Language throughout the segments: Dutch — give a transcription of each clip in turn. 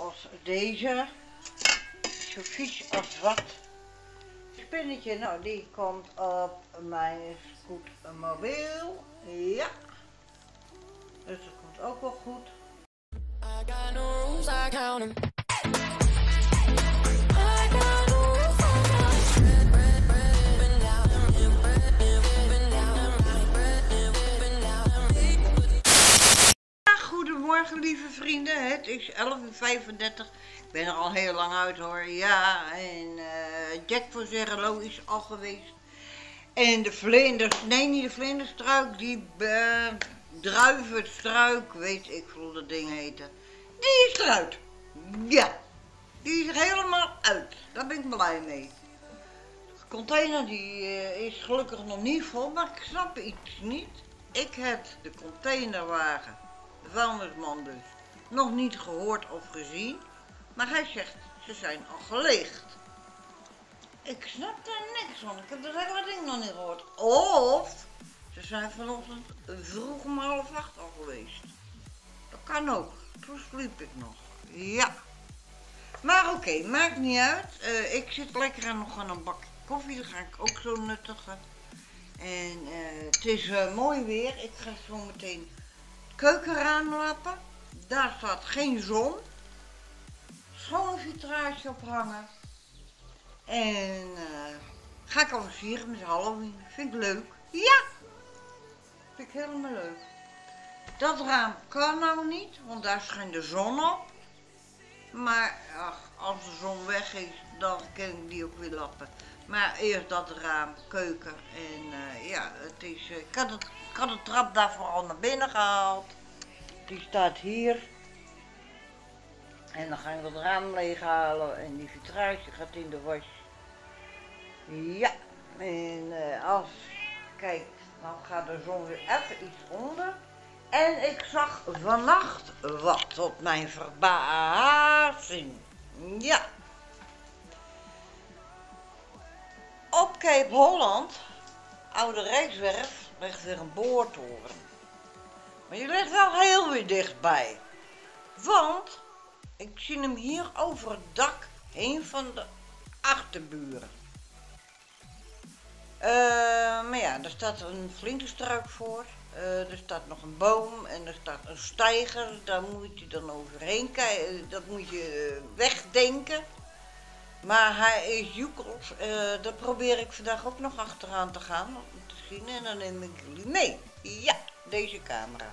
Als deze. Zo vies als wat. Spinnetje, nou die komt op mijn scootmobiel. Ja. Dus dat komt ook wel goed. Lieve vrienden. Het is 11.35 uur. Ik ben er al heel lang uit hoor. Ja, en eh, Jack voor Zerrelo is al geweest. En de vlinders, nee niet de vlinderstruik, die uh, druivenstruik, weet ik hoe dat ding heette. Die is eruit. Ja, die is helemaal uit. Daar ben ik blij mee. De container die eh, is gelukkig nog niet vol, maar ik snap iets niet. Ik heb de containerwagen, vuilnisman dus, nog niet gehoord of gezien. Maar hij zegt, ze zijn al geleegd. Ik snap daar niks van. Ik heb dat hele ding nog niet gehoord. Of ze zijn vanochtend vroeg om half acht al geweest. Dat kan ook. Toen sliep ik nog. Ja. Maar oké, maakt niet uit. Eh, ik zit lekker aan nog aan een bakje koffie. Dat ga ik ook zo nuttigen. En eh, het is eh, mooi weer. Ik ga zo meteen het keukenraam lappen. Daar staat geen zon. Schoon vitrage ophangen. En eh, ga ik al vieren met Halloween. Vind ik leuk. Ja! Vind ik helemaal leuk. Dat raam kan nou niet, want daar schijnt de zon op. Maar ach, als de zon weg is, dan kan ik die ook weer lappen. Maar eerst dat raam, keuken en eh, ja, het is, eh, ik, had het, had de trap daar vooral naar binnen gehaald. Die staat hier. En dan ga ik dat raam leeghalen en die vitrage gaat in de was. Ja, en eh, als, kijk, dan gaat de zon weer even iets onder. En ik zag vannacht wat tot mijn verbazing. Ja. Op Cape Holland, Oude Rijkswerf, ligt weer een boortoren. Maar die ligt wel heel weer dichtbij. Want ik zie hem hier over het dak heen van de achterburen. Eh, maar ja, er staat een flinkerstruik voor. Eh, er staat nog een boom en er staat een steiger. Daar moet je dan overheen kijken. Dat moet je eh, wegdenken. Maar hij is joekels. Eh, daar probeer ik vandaag ook nog achteraan te gaan. En dan neem ik jullie mee. Ja, deze camera.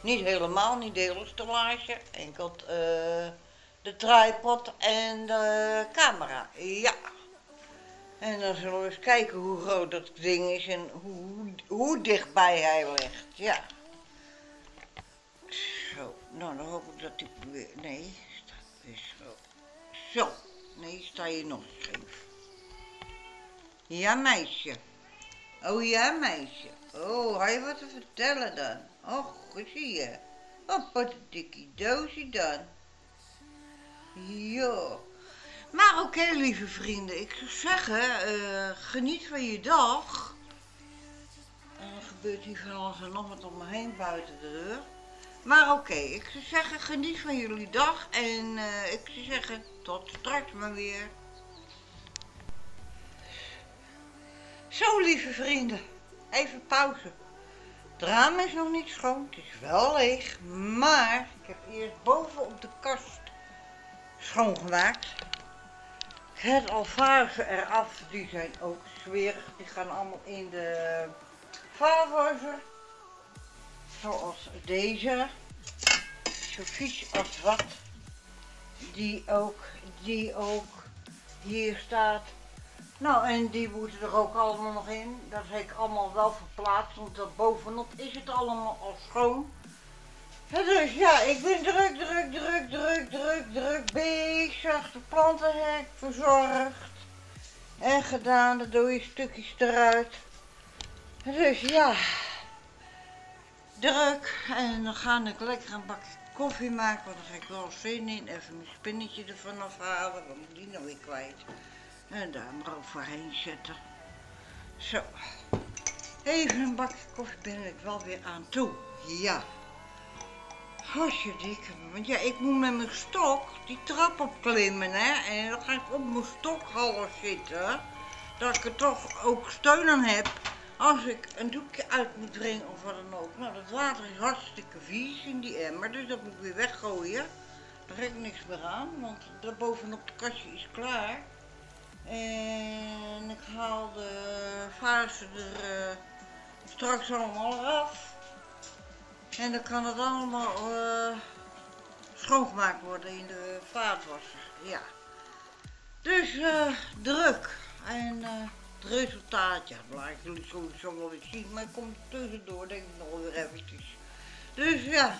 Niet helemaal, niet de hele stellage. Enkel eh, de tripod en de camera. Ja. En dan zullen we eens kijken hoe groot dat ding is en hoe, hoe dichtbij hij ligt. Ja. Zo, nou dan hoop ik dat hij weer... Nee, staat weer zo. Zo, nee, sta je nog scheef. Ja, meisje. Oh ja, meisje. Oh, je wat te vertellen dan? Och, zie je. Oh, wat een dikkie doosje dan. Ja. Maar oké, lieve vrienden, ik zou zeggen, eh, geniet van je dag. En er gebeurt hier van alles en nog wat om me heen buiten de deur. Maar oké, ik zou zeggen, geniet van jullie dag. En eh, ik zou zeggen, tot straks maar weer. Zo, lieve vrienden, even pauze. Het raam is nog niet schoon, het is wel leeg. Maar ik heb eerst boven op de kast schoongemaakt. Het alfage eraf, die zijn ook smerig. Die gaan allemaal in de vaatwasser. Zoals deze. Zo vies als wat. Die ook, die ook hier staat. Nou, en die moeten er ook allemaal nog in. Dat heb ik allemaal wel verplaatst, want bovenop is het allemaal al schoon. Dus ja, ik ben druk, druk, druk, druk, druk, druk bezig. De plantenhek verzorgd. En gedaan, de dode stukjes eruit. Dus ja, druk. En dan ga ik lekker een bakje koffie maken, want daar ga ik wel zin in. Even mijn spinnetje ervan afhalen, want die nou weer kwijt. En daar maar overheen zetten. Zo. Even een bakje koffie ben ik wel weer aan toe. Ja. Hartstikke want ja, ik moet met mijn stok die trap opklimmen, hè. En dan ga ik op mijn stok half zitten, dat ik er toch ook steun aan heb als ik een doekje uit moet drinken of wat dan ook. Nou, dat water is hartstikke vies in die emmer, dus dat moet ik weer weggooien. Daar heb ik niks meer aan, want daarbovenop het kastje is klaar. En ik haal de vazen er eh, straks allemaal eraf. En dan kan het allemaal eh, schoongemaakt worden in de vaatwasser. Ja. Dus eh, druk. En het resultaat, ja, laat jullie sowieso wel eens zien. Maar ik kom tussendoor, denk ik nog weer eventjes. Dus ja,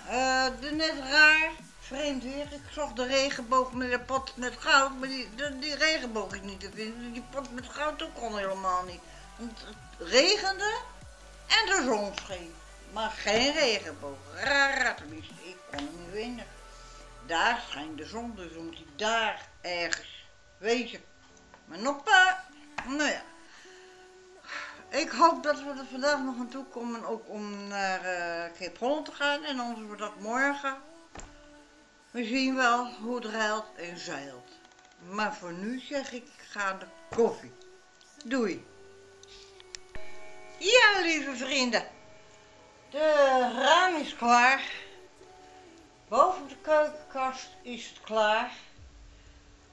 de net raar, vreemd weer. Ik zag de regenboog met de pot met goud, maar die, die, regenboog is niet te vinden. Die pot met goud ook al helemaal niet. Want het regende en de zon scheen. Maar geen regenboog. Raar, ik kon hem niet vinden. Daar schijnt de zon, dus moet hij daar ergens wezen. Maar nog pa, nou ja. Ik hoop dat we er vandaag nog aan toe komen, ook om naar eh Cape Holland te gaan. En anders wordt dat morgen. We zien wel hoe het ruilt en zeilt. Maar voor nu zeg ik, ga de koffie. Doei. Ja, lieve vrienden. De raam is klaar. Boven de keukenkast is het klaar.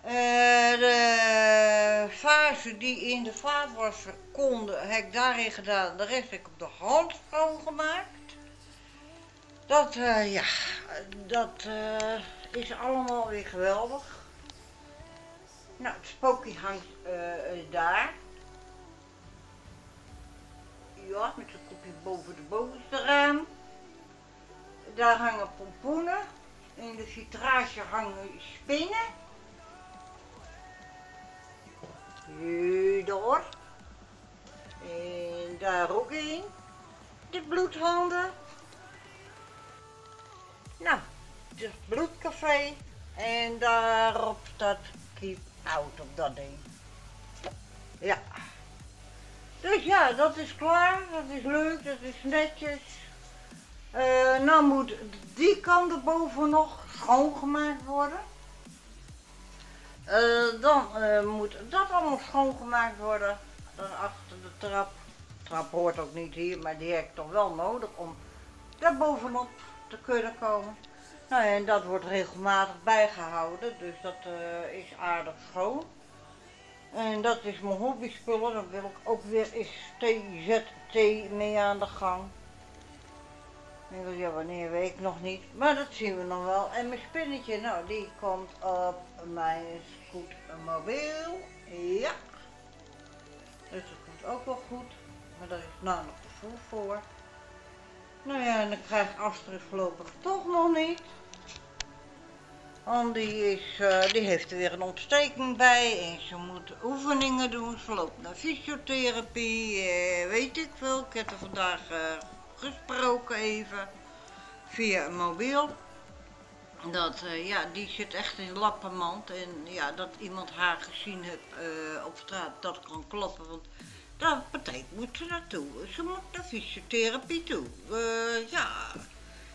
Eh, de vazen die in de vaatwasser konden, heb ik daarin gedaan. De rest heb ik op de hand schoongemaakt. Dat, eh, ja, dat eh, is allemaal weer geweldig. Nou, het spookje hangt eh, daar. Ja, met zijn kopje boven de bovenste raam. Daar hangen pompoenen. In de vitrage hangen spinnen. Hierdoor. En daar ook in. De bloedhanden. Nou, het bloedcafé. En daarop staat keep out op dat ding. Ja. Dus ja, dat is klaar. Dat is leuk. Dat is netjes. Eh, nou moet die kant erboven nog schoongemaakt worden. Eh, dan eh, moet dat allemaal schoongemaakt worden. Dan achter de trap. De trap hoort ook niet hier, maar die heb ik toch wel nodig om daar bovenop te kunnen komen. Nou en dat wordt regelmatig bijgehouden, dus dat eh, is aardig schoon. En dat is mijn hobbyspullen, dan wil ik ook weer eens TZT mee aan de gang. Ik denk, ja, wanneer weet ik nog niet, maar dat zien we nog wel. En mijn spinnetje, nou, die komt op mijn scootmobiel. Ja. Dus dat komt ook wel goed, maar daar is nou nog te vroeg voor. Nou ja, en dan krijgt Astrid voorlopig toch nog niet. Want die, is, eh, die heeft er weer een ontsteking bij en ze moet oefeningen doen. Ze loopt naar fysiotherapie, eh, weet ik veel. Ik heb er vandaag eh, gesproken even via een mobiel. Dat, ja, die zit echt in lappenmand en ja, dat iemand haar gezien heeft op straat, dat kan kloppen. Want daar betekent moet ze naartoe. Ze moet naar fysiotherapie toe. Eh, ja.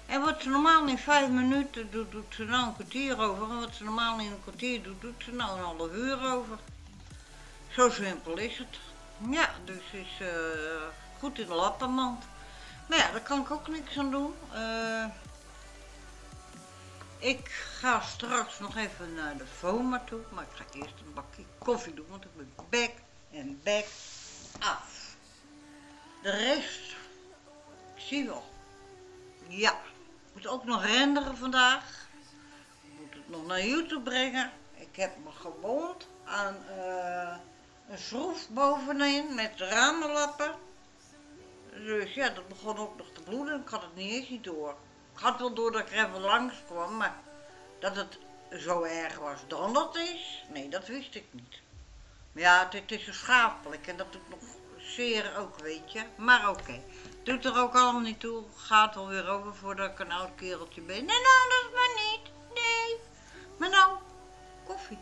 En wat ze normaal in vijf minuten doet, doet ze nou een kwartier over. En wat ze normaal in een kwartier doet, doet ze nou een half uur over. Zo simpel is het. Ja, dus is eh, goed in de lappenmand. Maar ja, daar kan ik ook niks aan doen. Eh, ik ga straks nog even naar de FOMA toe. Maar ik ga eerst een bakje koffie doen, want ik ben back en back af. De rest, ik zie wel. Ja, moet ook nog renderen vandaag. Ik moet het nog naar YouTube brengen. Ik heb me gewond aan eh, een schroef bovenin met ramenlappen. Dus ja, dat begon ook nog te bloeden. Ik had het niet eens niet door. Ik had wel door dat ik er even langs kwam, maar dat het zo erg was dan dat is, nee, dat wist ik niet. Ja, het is schapelijk en dat doet nog zeer ook, weet je. Maar oké, doet er ook allemaal niet toe. Gaat alweer over voordat ik een oud kereltje ben. En anders maar niet, nee. Maar nou, koffie.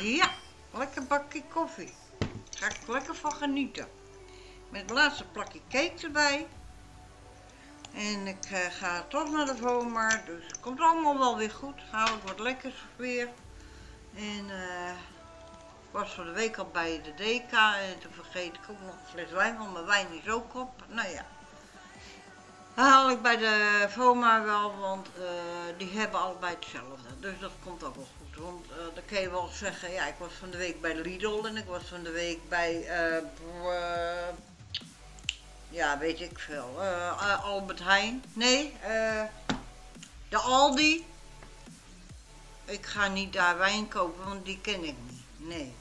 Ja, lekker bakje koffie. Ga ik lekker van genieten. Met het laatste plakje cake erbij. En ik eh, ga toch naar de Vomar, dus het komt allemaal wel weer goed. Haal ik wat lekkers weer. En eh, was van de week al bij de DK en toen vergeet ik ook nog een fles wijn, want mijn wijn is ook op. Nou ja. Haal ik bij de Voma wel, want eh, die hebben allebei hetzelfde. Dus dat komt ook wel goed. Want eh, dan kun je wel zeggen, ja, ik was van de week bij Lidl en ik was van de week bij, eh, ja, weet ik veel, Albert Heijn. Nee, de Aldi. Ik ga niet daar wijn kopen, want die ken ik niet. Nee.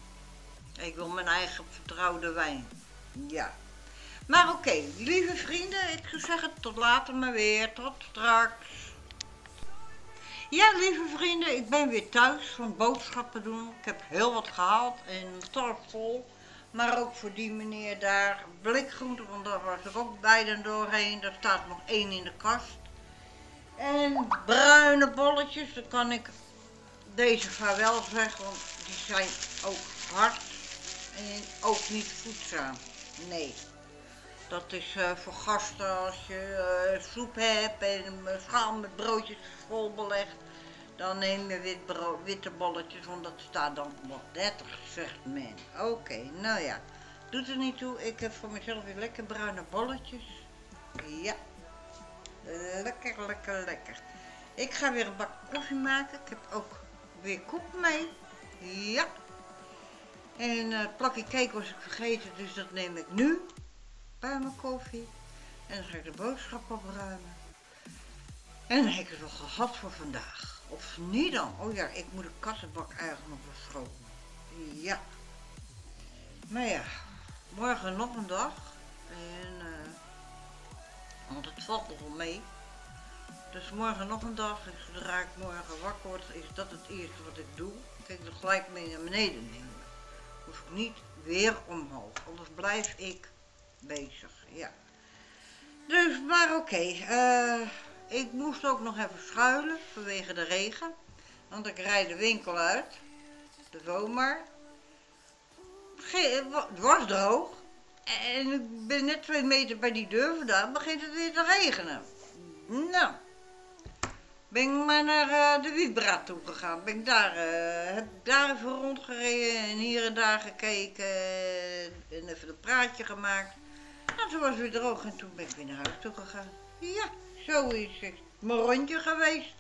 Ik wil mijn eigen vertrouwde wijn. Ja. Maar oké, lieve vrienden, ik zou zeggen tot later maar weer. Tot straks. Ja, lieve vrienden, ik ben weer thuis van boodschappen doen. Ik heb heel wat gehaald en torp vol. Maar ook voor die meneer daar blikgroente, want daar was er ook beiden doorheen. Er staat nog één in de kast. En bruine bolletjes, dan kan ik deze vaarwel zeggen, want die zijn ook hard en ook niet voedzaam. Nee. Dat is eh, voor gasten als je eh, soep hebt en een schaal met broodjes vol belegd. Dan neem je wit witte bolletjes, want dat staat dan nog 30, zegt men. Oké, nou ja. Doet er niet toe. Ik heb voor mezelf weer lekker bruine bolletjes. Ja. Lekker, lekker, lekker. Ik ga weer een bak koffie maken. Ik heb ook weer koek mee. Ja. En eh, het plakje cake was ik vergeten, dus dat neem ik nu bij mijn koffie. En dan ga ik de boodschap opruimen. En dan heb ik het wel gehad voor vandaag. Of niet dan? Oh ja, ik moet de kassenbak eigenlijk nog verschonen. Ja. Maar ja, morgen nog een dag. En, eh, want het valt nog wel mee. Dus morgen nog een dag. Zodra ik morgen wakker word, is dat het eerste wat ik doe. Dan gelijk mee naar beneden nemen. Hoef ik niet weer omhoog. Anders blijf ik bezig. Ja. Dus, maar oké. eh, ik moest ook nog even schuilen vanwege de regen. Want ik rijd de winkel uit. De. Ge- Het was droog. En ik ben net twee meter bij die deur vandaan. Begint het weer te regenen. Nou. Ben ik maar naar eh, de Vibra toe gegaan. Ben ik daar, eh, heb ik daar even rondgereden en hier en daar gekeken. En even een praatje gemaakt. Nou, toen was het weer droog en toen ben ik weer naar huis toe gegaan. Ja, zo is het. Mijn rondje geweest.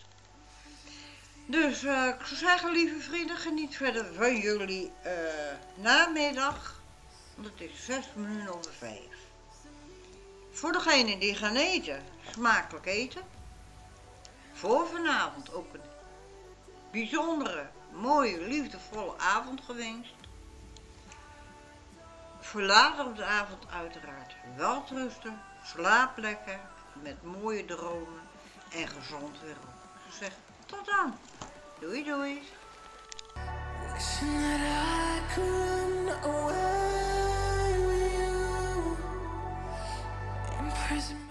Dus eh, ik zou zeggen, lieve vrienden, geniet verder van jullie eh, namiddag. Want het is zes minuten over vijf. Voor degenen die gaan eten, smakelijk eten. Voor vanavond ook een bijzondere, mooie, liefdevolle avond gewenst. Voor op de avond uiteraard wel rusten, slaap lekker, met mooie dromen en gezond weer op. Zou zeggen, tot dan. Doei doei. Wishing